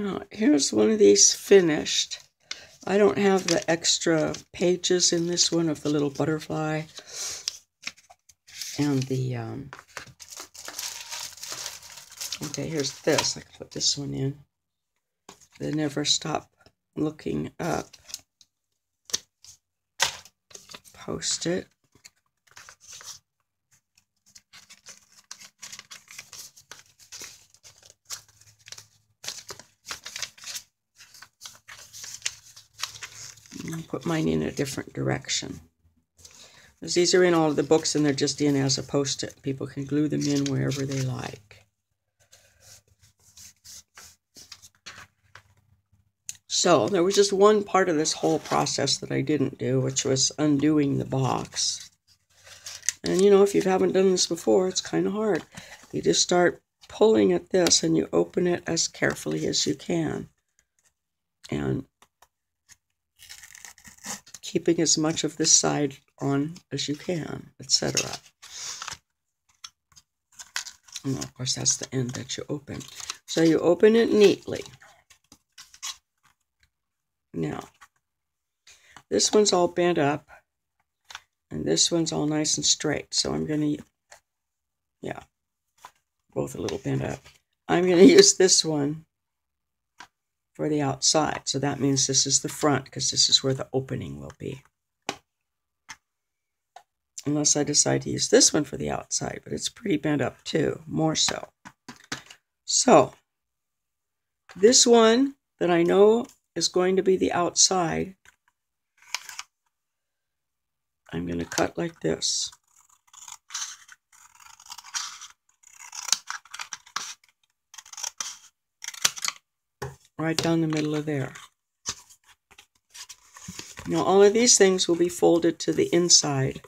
Now, here's one of these finished. I don't have the extra pages in this one of the little butterfly and the, um, okay, here's this. I can put this one in. They never stop looking up. Post it. I'll put mine in a different direction. These are in all of the books and they're just in as a post-it. People can glue them in wherever they like. So there was just one part of this whole process that I didn't do, which was undoing the box. And you know, if you haven't done this before, it's kind of hard. You just start pulling at this and you open it as carefully as you can. And keeping as much of this side on as you can, etc. And of course, that's the end that you open. So you open it neatly. Now, this one's all bent up, and this one's all nice and straight. So I'm going to, yeah, both a little bent up. I'm going to use this one for the outside. So that means this is the front because this is where the opening will be. Unless I decide to use this one for the outside, but it's pretty bent up too, more so. So, this one that I know is going to be the outside, I'm going to cut like this. Right down the middle of there. Now all of these things will be folded to the inside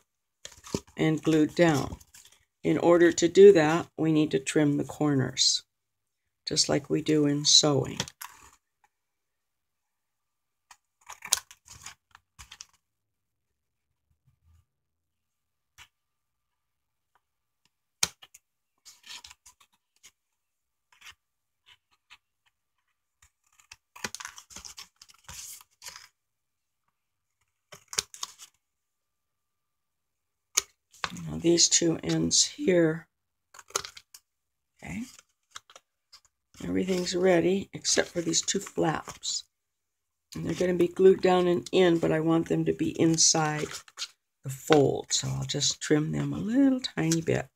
and glued down. In order to do that, we need to trim the corners, just like we do in sewing. These two ends here. Okay. Everything's ready except for these two flaps. And they're going to be glued down and in, but I want them to be inside the fold. So I'll just trim them a little tiny bit.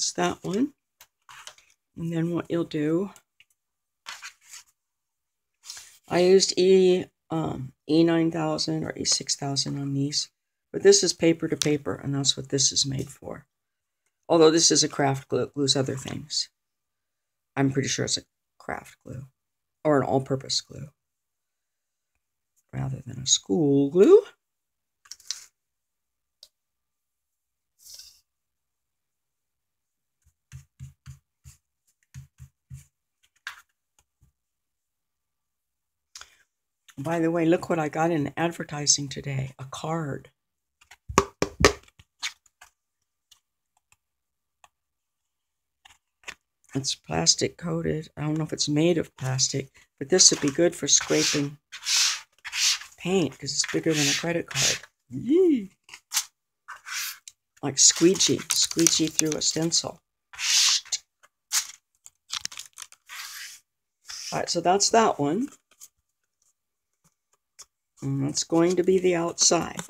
That's that one. And then what you'll do, I used E um, E9000 or E6000 on these, but this is paper to paper, and that's what this is made for. Although this is a craft glue, it glues other things. I'm pretty sure it's a craft glue, or an all-purpose glue, rather than a school glue. By the way, look what I got in advertising today a card. It's plastic coated. I don't know if it's made of plastic, but this would be good for scraping paint because it's bigger than a credit card. Yee. Like squeegee, squeegee through a stencil. All right, so that's that one. And that's going to be the outside.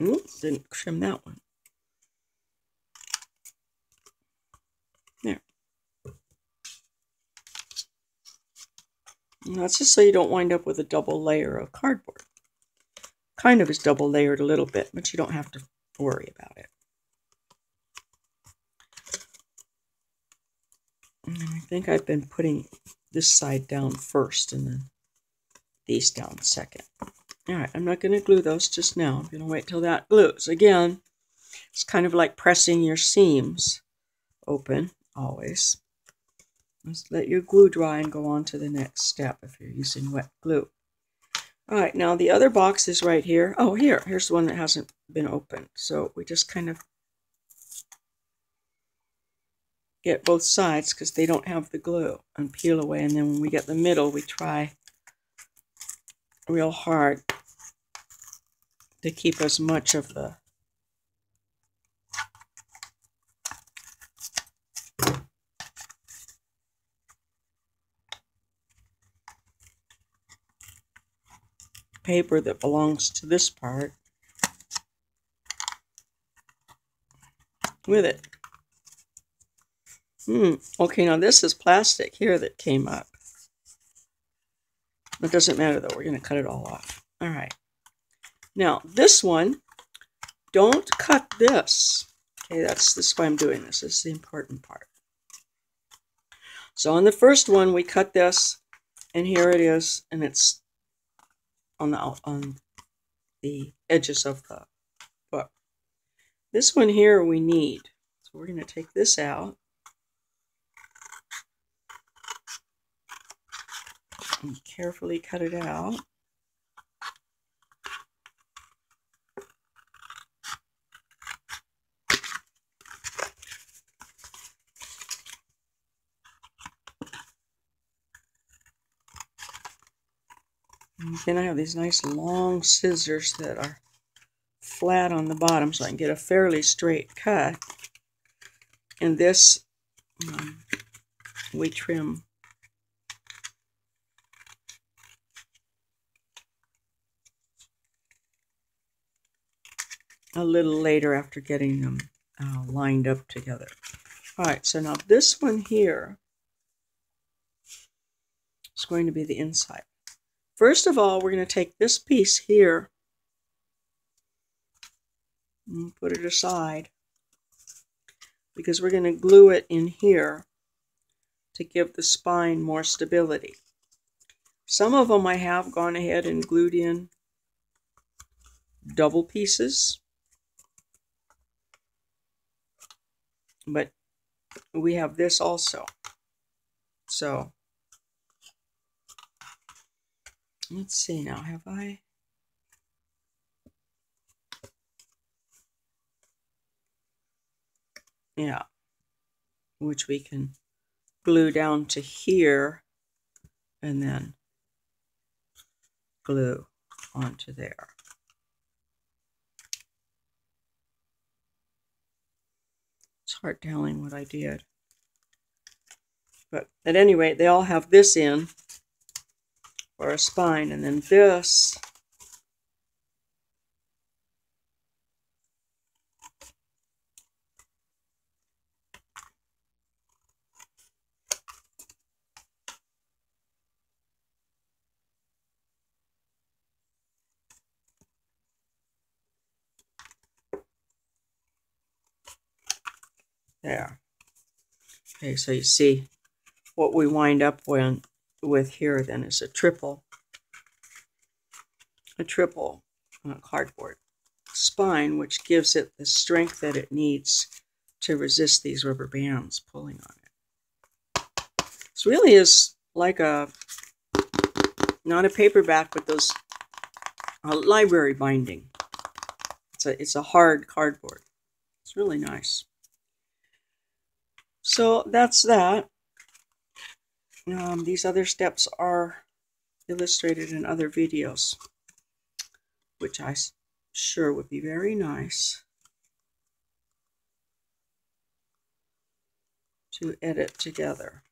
Oops, didn't trim that one. There. And that's just so you don't wind up with a double layer of cardboard. Kind of is double layered a little bit, but you don't have to worry about it. I think I've been putting this side down first and then these down second. All right, I'm not going to glue those just now. I'm going to wait till that glues. Again, it's kind of like pressing your seams open, always. Just let your glue dry and go on to the next step if you're using wet glue. All right, now the other box is right here. Oh, here, here's the one that hasn't been opened. So we just kind of get both sides because they don't have the glue and peel away. And then when we get the middle, we try real hard to keep as much of the paper that belongs to this part with it. Hmm. Okay, now this is plastic here that came up. It doesn't matter though. We're going to cut it all off. All right. Now, this one, don't cut this. Okay, that's this is why I'm doing this. This is the important part. So on the first one, we cut this, and here it is, and it's on the on the edges of the book. This one here we need. So we're going to take this out. Carefully cut it out. And then I have these nice long scissors that are flat on the bottom so I can get a fairly straight cut. And this um, we trim a little later after getting them uh, lined up together. All right, so now this one here is going to be the inside. First of all, we're going to take this piece here and put it aside because we're going to glue it in here to give the spine more stability. Some of them I have gone ahead and glued in double pieces. But we have this also. So Let's see now, have I? Yeah, which we can glue down to here and then glue onto there. It's hard telling what I did. But at any rate, they all have this in or a spine. And then this There. Okay, so you see what we wind up when with here then is a triple, a triple uh, cardboard spine, which gives it the strength that it needs to resist these rubber bands pulling on it. This really is like a, not a paperback, but those uh, library binding. It's a, it's a hard cardboard. It's really nice. So that's that. Um, these other steps are illustrated in other videos, which I sure would be very nice to edit together.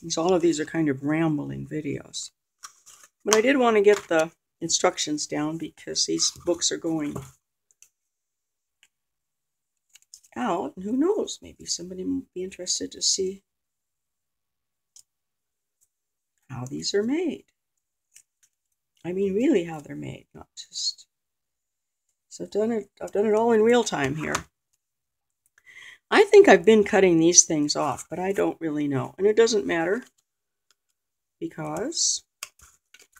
These, all of these are kind of rambling videos. But I did want to get the instructions down because these books are going out. And who knows, maybe somebody might be interested to see how these are made. I mean, really how they're made, not just. So I've done it. I've done it all in real time here. I think I've been cutting these things off, but I don't really know, and it doesn't matter. because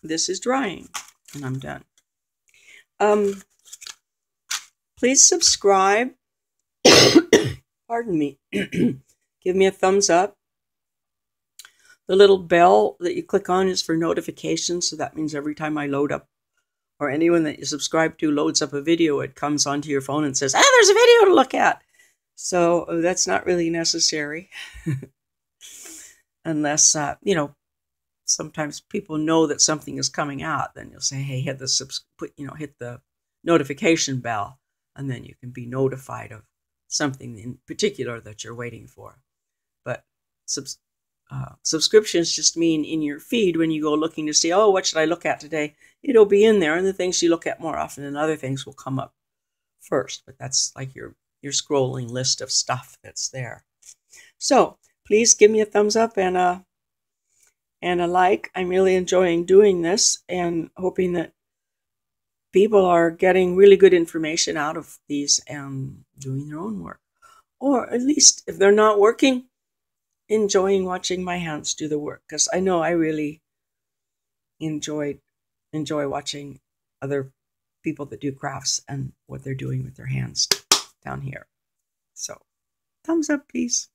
this is drying and I'm done. Um, please subscribe. Pardon me. Give me a thumbs up. The little bell that you click on is for notifications. So that means every time I load up or anyone that you subscribe to loads up a video, it comes onto your phone and says, ah, there's a video to look at. So uh, that's not really necessary. Unless, uh, you know, sometimes people know that something is coming out, then you'll say, "Hey, hit the subs- put, you know, hit the notification bell," and then you can be notified of something in particular that you're waiting for. But subs- uh, subscriptions just mean in your feed when you go looking to see, "Oh, what should I look at today?" It'll be in there, and the things you look at more often than other things will come up first. But that's like your your scrolling list of stuff that's there. So please give me a thumbs up and uh and a like. I'm really enjoying doing this and hoping that people are getting really good information out of these and doing their own work. Or at least if they're not working, enjoying watching my hands do the work because I know I really enjoy enjoy watching other people that do crafts and what they're doing with their hands down here. So, thumbs up, please.